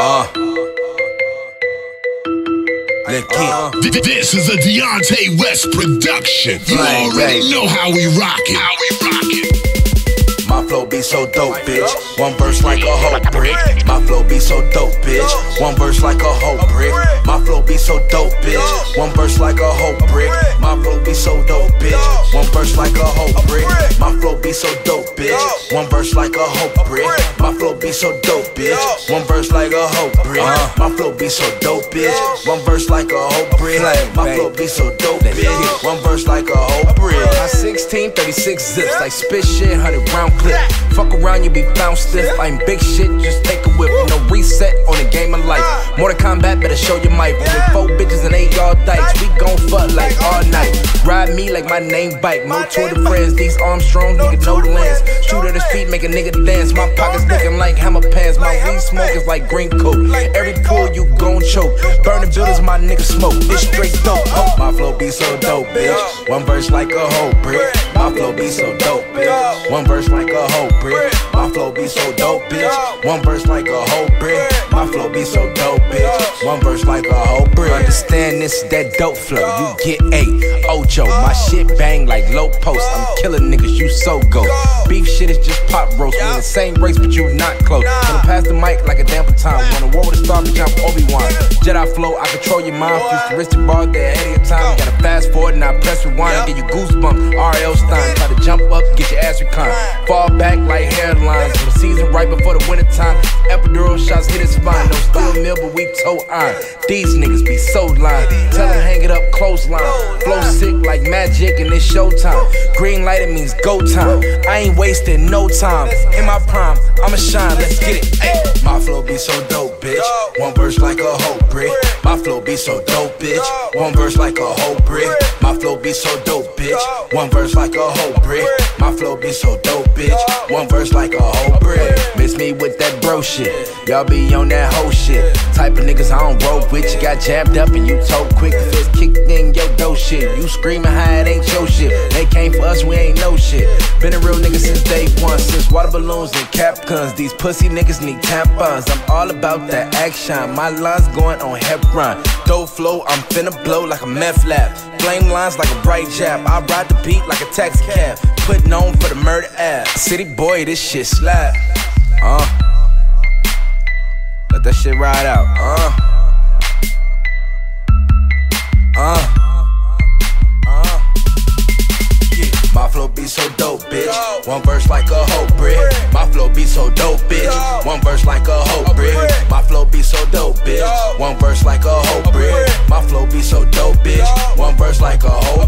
Uh. Lick uh. This is a Deontay West production. You already know how we rock it. How we rock it. My flow be so dope, bitch. One verse like a whole brick. My flow be so dope, bitch. One verse like a whole brick. My flow be so dope, bitch. One verse like a whole brick. My flow be so dope, bitch. Verse like a whole brick. My flow be so dope, bitch. One verse like a whole brick. Uh-huh. My flow be so dope, bitch. One verse like a whole brick. My flow be so dope, bitch. One verse like a whole brick. My flow be so dope, bitch. One verse like a whole brick. My 16, 36 zips like spit shit, 100 round clip. Fuck around, you be found stiff. I'm big shit, just take a whip. Reset on the game of life. Mortal Kombat, better show your might. With four bitches and eight y'all dykes, we gon' fuck like all night. Ride me like my name bike. No Tour de France, these Armstrong, nigga, no lens. Shoot at his feet, make a nigga dance. My pockets looking like hammer pants. My weed smoke is like green coke. Every pull you gon' choke. Burning buildings, my nigga smoke. This straight dope. Oh, my flow be so dope, bitch. One verse like a whole brick. My flow be so dope, bitch. One verse like a whole brick. My flow be so dope, bitch. One verse like a whole brick. My flow be so dope, bitch. One verse like a whole brick. Understand this, that dope flow. You get eight. Ocho, my shit bang like low post. I'm killing niggas, you so go. Beef shit is just pop roast. We in the same race, but you not close. Gonna pass the mic like a damn time. Wanna war with a star, I'm Obi-Wan. Jedi flow, I control your mind. Futuristic bar, there ahead of time. Gotta fast forward and I press rewind. Give you goosebumps. R.L. Stine. Try to jump up, get your ass reclined. Fall back like hairlines. When the season right before the winter time. Epidural shots hit his spine. No These niggas be so lying. Tell them hang it up, clothesline. Flow sick like magic and it's showtime. Green light, it means go time. I ain't wasting no time. In my prime, I'ma shine, let's get it. Ay. My flow be so dope, bitch. One verse like a whole brick. My flow be so dope, bitch. One verse like a whole brick. My flow be so dope, bitch. One verse like a whole brick. My flow be so dope, bitch. One verse like a whole brick. Miss me with that bro shit. Y'all be on that whole shit. Type of niggas I don't roll with. You got jammed up and you told quick. The fist kicked in your dough shit. You screaming high, it ain't your shit. They came for us, we ain't no shit. Been a real nigga since day one. Since water balloons and cap guns. These pussy niggas need tampons. I'm all about that action. My lines going on Hebron. Dough flow, I'm finna blow like a meth lab. Flame lines like a bright jab. I ride the beat like a taxi cab. Putting on for the murder app. City boy, this shit slap. Ride out. Uh. Uh. My flow be so dope, bitch. One verse like a whole brick. My flow be so dope, bitch. One verse like a whole brick. My flow be so dope, bitch. One verse like a whole brick. My flow be so dope, bitch. One verse like a whole